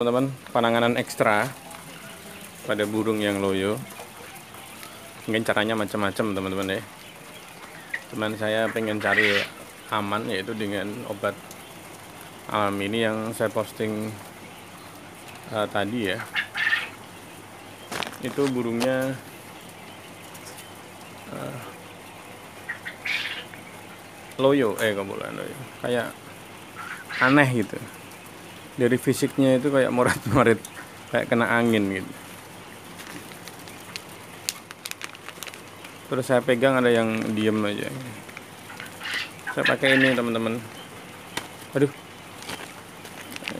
teman-teman penanganan ekstra pada burung yang loyo. Mungkin caranya macam-macam teman-teman ya. Teman saya pengen cari aman yaitu dengan obat alam ini yang saya posting uh, tadi ya. Itu burungnya uh, loyo. Eh kemudian loyo? Kayak aneh gitu dari fisiknya itu kayak morat-morit kayak kena angin gitu. Terus saya pegang ada yang diem aja. Saya pakai ini teman-teman. Aduh.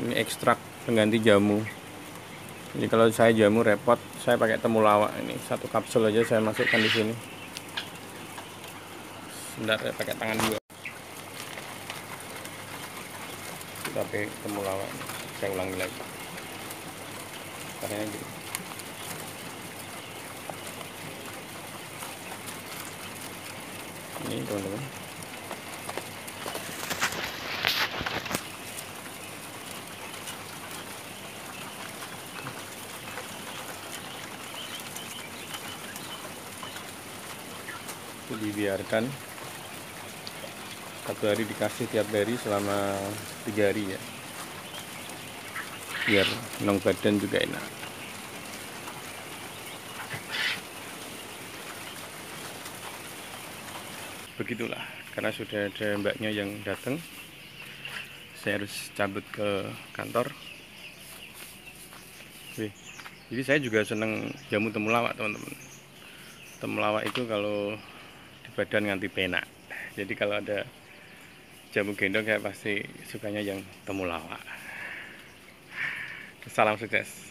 Ini ekstrak pengganti jamu. Jadi kalau saya jamu repot saya pakai temulawak ini. Satu kapsul aja saya masukkan di sini. Sebentar saya pakai tangan juga tapi temulawak saya ulangi lagi. Caranya gitu. Ini teman-teman. Dibiarkan satu hari dikasih tiap hari selama tiga hari ya. Biar nong badan juga enak. Begitulah karena sudah ada mbaknya yang datang saya harus cabut ke kantor. Jadi saya juga seneng jamu temulawak teman-teman. Temulawak itu kalau di badan nganti penak. Jadi kalau ada jamu gendong kayak pasti sukanya yang temulawak. Salam sukses